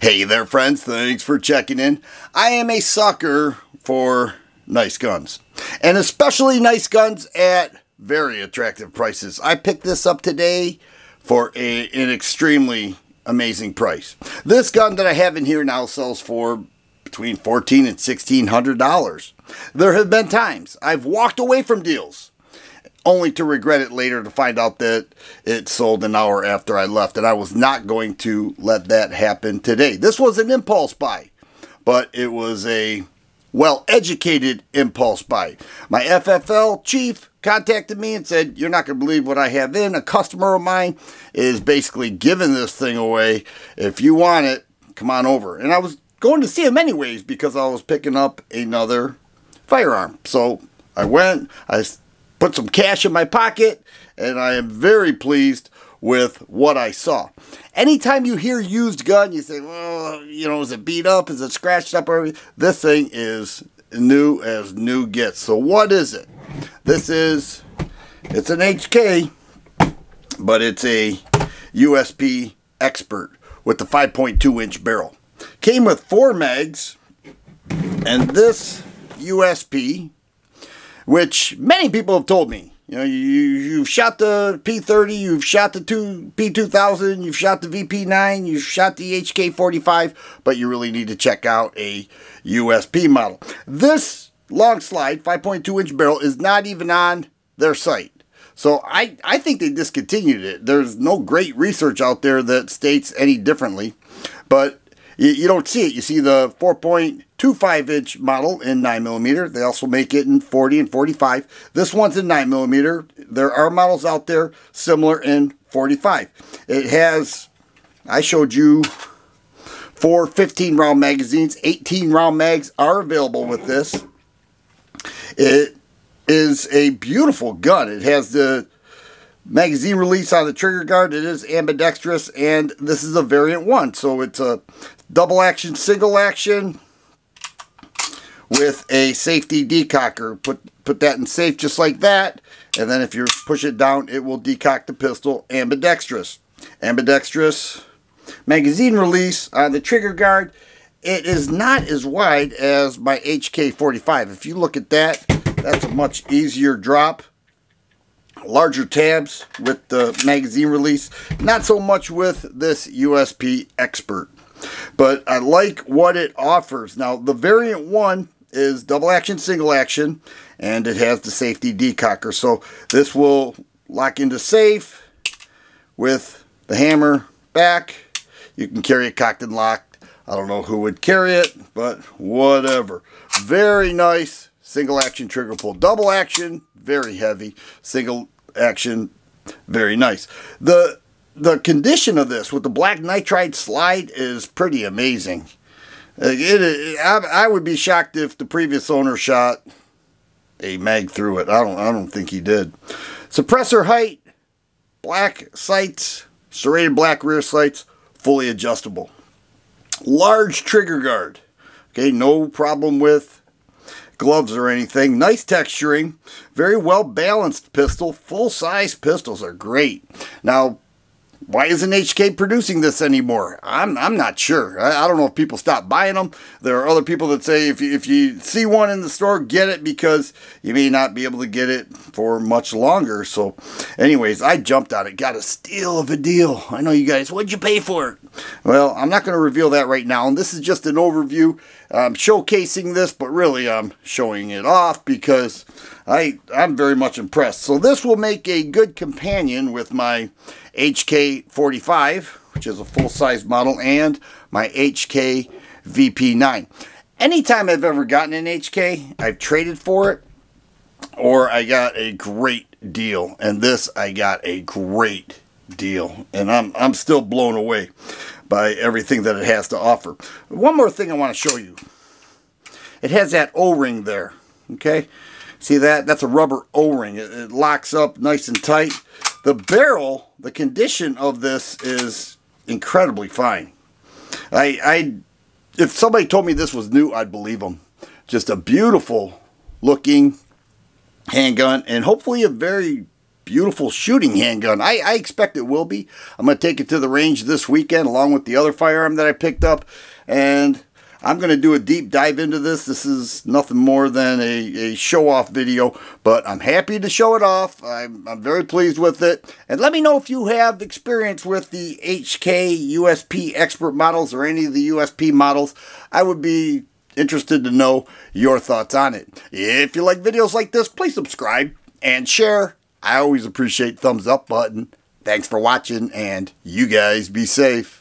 Hey there, friends. Thanks for checking in. I am a sucker for nice guns, and especially nice guns at very attractive prices. I picked this up today for a, an extremely amazing price. This gun that I have in here now sells for between fourteen and sixteen hundred dollars. There have been times I've walked away from deals only to regret it later to find out that it sold an hour after I left. And I was not going to let that happen today. This was an impulse buy, but it was a well educated impulse buy. My FFL chief contacted me and said, You're not going to believe what I have in. A customer of mine is basically giving this thing away. If you want it, come on over. And I was going to see him anyways because I was picking up another firearm. So I went, I put some cash in my pocket, and I am very pleased with what I saw. Anytime you hear used gun, you say, well, you know, is it beat up? Is it scratched up? Or this thing is new as new gets. So what is it? This is, it's an HK, but it's a USP Expert with the 5.2 inch barrel. Came with four mags, and this USP which many people have told me. You know, you, you've shot the P30, you've shot the two, P2000, you've shot the VP9, you've shot the HK45, but you really need to check out a USP model. This long slide, 5.2 inch barrel, is not even on their site. So I, I think they discontinued it. There's no great research out there that states any differently, but you, you don't see it. You see the 4.25 inch model in 9mm. They also make it in 40 and 45. This one's in 9mm. There are models out there similar in 45. It has, I showed you four 15 round magazines. 18 round mags are available with this. It is a beautiful gun. It has the magazine release on the trigger guard. It is ambidextrous, and this is a variant one. So it's a double action, single action with a safety decocker. Put, put that in safe just like that. And then if you push it down, it will decock the pistol ambidextrous. Ambidextrous magazine release on the trigger guard. It is not as wide as my HK45. If you look at that, that's a much easier drop larger tabs with the magazine release. Not so much with this USP Expert. But I like what it offers. Now, the variant one is double action, single action, and it has the safety decocker. So this will lock into safe with the hammer back. You can carry it cocked and locked. I don't know who would carry it, but whatever. Very nice single action trigger pull. Double action, very heavy. Single action, very nice. The the condition of this with the black nitride slide is pretty amazing. It, it, I, I would be shocked if the previous owner shot a mag through it. I don't I don't think he did. Suppressor height, black sights, serrated black rear sights, fully adjustable. Large trigger guard. Okay, no problem with gloves or anything. Nice texturing, very well balanced pistol. Full size pistols are great. Now, why isn't HK producing this anymore? I'm, I'm not sure. I, I, don't know if people stop buying them. There are other people that say if you, if you see one in the store, get it because you may not be able to get it for much longer. So, anyways, I jumped on it. Got a steal of a deal. I know you guys, what'd you pay for it? Well, I'm not going to reveal that right now. And this is just an overview. I'm showcasing this, but really I'm showing it off because I, I'm very much impressed. So this will make a good companion with my HK45, which is a full-size model, and my HK VP9. Anytime I've ever gotten an HK, I've traded for it, or I got a great deal. And this, I got a great deal. And I'm, I'm still blown away by everything that it has to offer. One more thing I want to show you. It has that O-ring there, okay? See that? That's a rubber O-ring. It, it, locks up nice and tight. The barrel, the condition of this is incredibly fine. I, I, if somebody told me this was new, I'd believe them. Just a beautiful looking handgun and hopefully a very beautiful shooting handgun. I, I expect it will be. I'm going to take it to the range this weekend along with the other firearm that I picked up. And I'm going to do a deep dive into this. This is nothing more than a, a show-off video, but I'm happy to show it off. I'm, I'm very pleased with it. And let me know if you have experience with the HK USP Expert models or any of the USP models. I would be interested to know your thoughts on it. If you like videos like this, please subscribe and share. I always appreciate thumbs up button. Thanks for watching, and you guys be safe.